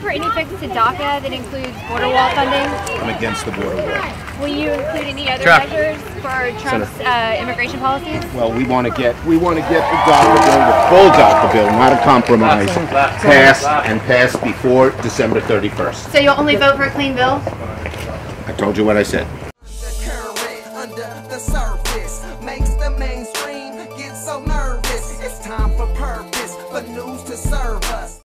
for any fix to DACA that includes border wall funding? I'm against the border wall. Will you include any other Trump. measures for Trump's uh, immigration policies? Well, we want to get we want to get the DACA bill, the full DACA bill, not a compromise, passed and passed before December 31st. So you'll only vote for a clean bill? I told you what I said.